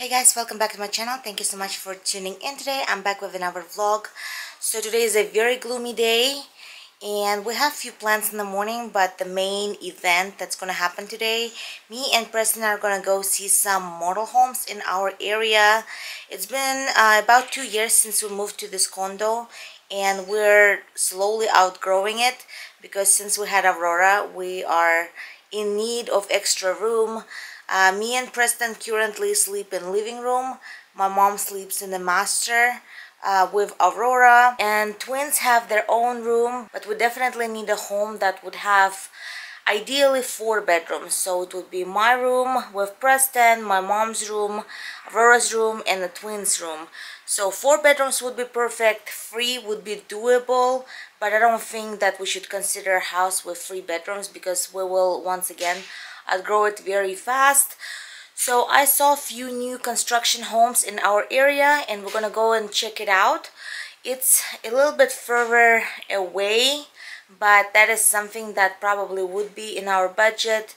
Hey guys, welcome back to my channel. Thank you so much for tuning in today. I'm back with another vlog. So today is a very gloomy day and we have few plans in the morning but the main event that's going to happen today me and Preston are going to go see some model homes in our area. It's been uh, about two years since we moved to this condo and we're slowly outgrowing it because since we had Aurora we are in need of extra room uh, me and Preston currently sleep in living room. My mom sleeps in the master uh, with Aurora. And twins have their own room, but we definitely need a home that would have ideally four bedrooms. So it would be my room with Preston, my mom's room, Aurora's room, and the twins' room. So four bedrooms would be perfect. Three would be doable, but I don't think that we should consider a house with three bedrooms because we will once again I'd grow it very fast. So I saw a few new construction homes in our area and we're gonna go and check it out. It's a little bit further away, but that is something that probably would be in our budget.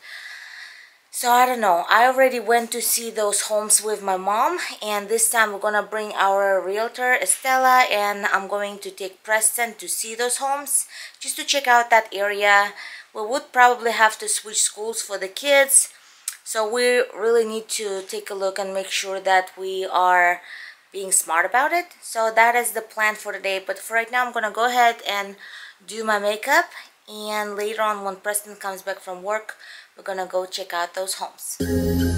So I don't know. I already went to see those homes with my mom and this time we're gonna bring our realtor Estella and I'm going to take Preston to see those homes just to check out that area we would probably have to switch schools for the kids. So we really need to take a look and make sure that we are being smart about it. So that is the plan for today. But for right now I'm gonna go ahead and do my makeup. And later on when Preston comes back from work we're gonna go check out those homes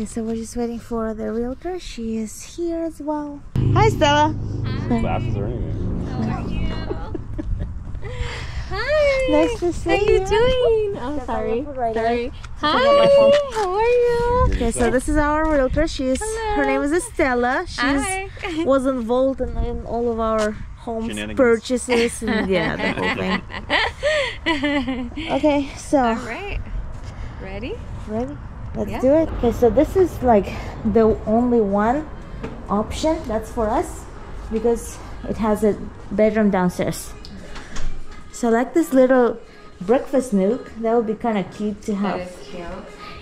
Okay, so we're just waiting for the realtor. She is here as well. Hi, Stella. Glasses or anything. How are you? Hi. Nice to see you. How you. you doing? Oh, Yes, sorry. I'm right Sorry. on my phone. Hi. How are you? Okay, so this is our realtor. She's her Hello. name is Estella. She's Hi. was involved in, in all of our homes purchases and yeah, the whole thing. Okay, so All right. Ready? ready? Let's Yeah. do it. Okay, so this is like the only one option that's for us because it has a bedroom downstairs. So like this little breakfast nook, that would be kind of cute to have. cute.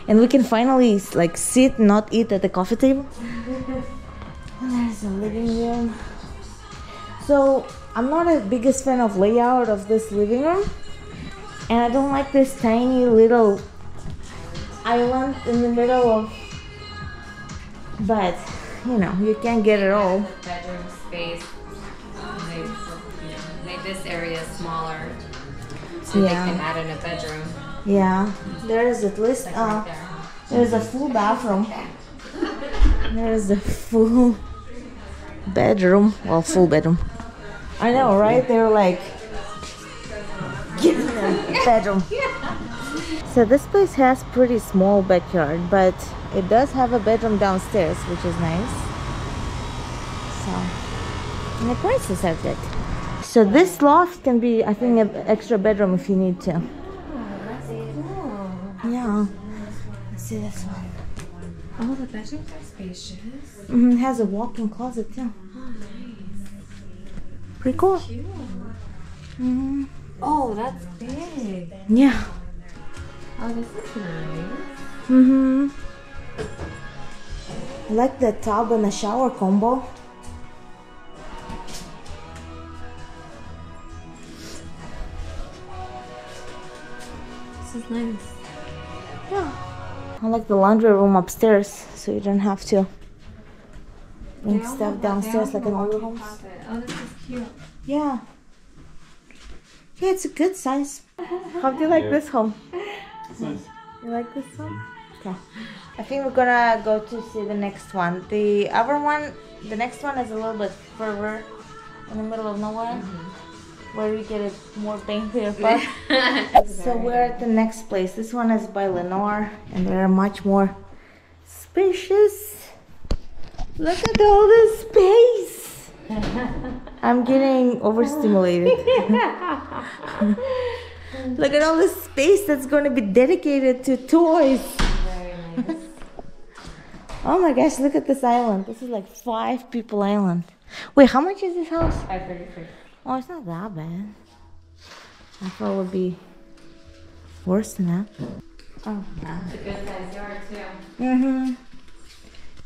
And we can finally like sit, not eat at the coffee table. There's a living room. So I'm not a biggest fan of layout of this living room. And I don't like this tiny little island in the middle of but you know, you can't get it all. Bedroom space. They, you know, made this area smaller so Yeah. they can add in a bedroom. Yeah. There's at least Like uh right there. There's a full bathroom. There's a full bedroom. Well, full bedroom. I know, right? They're like giving them a bedroom. So this place has pretty small backyard, but it does have a bedroom downstairs, which is nice. So, and the prices are good. So this loft can be, I think, an extra bedroom if you need to. Yeah. Let's see this one. Oh, the bedrooms are spacious. hmm It has a walk-in closet too. Oh, nice. Pretty cool. Cute. hmm Oh, that's big. Yeah. Oh, this is nice. hmm I like the tub and the shower combo. This is nice. Yeah. I like the laundry room upstairs, so you don't have to bring They stuff have that- they all downstairs like a in older walk-in homes. Oh, this is cute. Yeah. Yeah, it's a good size. How do you like Yeah. this home? Nice. You like this one? Mm-hmm. Okay. I think we're gonna go to see the next one. The other one, the next one is a little bit further in the middle of nowhere. Mm-hmm. where we get a more bang for your buck. so we're at the next place. This one is by Lennar, and they are much more spacious. Look at all this space. I'm getting overstimulated. Look at all the space that's going to be dedicated to toys. Very nice. Oh my gosh, look at this island. This is like five people island. Wait, how much is this house? Five thirty-three. Oh, it's not that bad. I thought it would be worse than that. Oh, wow. It's a good sized yard too. Mm-hmm.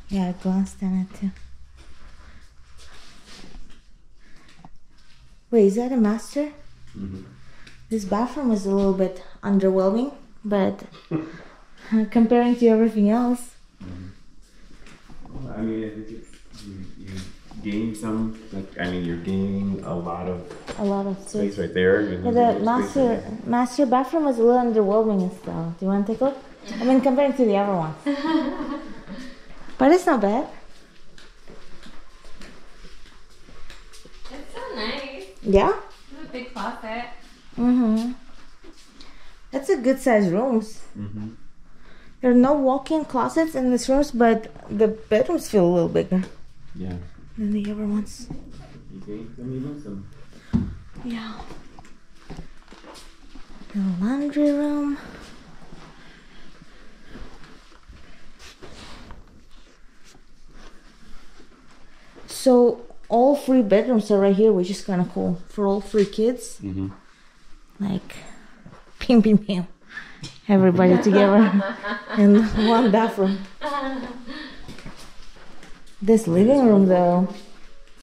Yeah, I glanced at it too. Wait, is that a master? This bathroom is a little bit underwhelming, but comparing to everything else, I mean, I think it, you, you gain some, like, I mean, you're gaining a lot of a lot of space space. right there. Yeah, the master right there. master bathroom was a little underwhelming and stuff. Do you want to take a look? I mean, comparing to the other ones. but it's not bad. It's so nice. Yeah. It's a big closet. Mm-hmm. That's a good size rooms. Mhm. There are no walk-in closets in these rooms, but the bedrooms feel a little bigger Yeah. than the other ones. Some, you lose some. Yeah. The laundry room. So all three bedrooms are right here, which is kind of cool for all three kids. Mm-hmm. Like, pim pim pim, everybody together in one bathroom. This living room, though,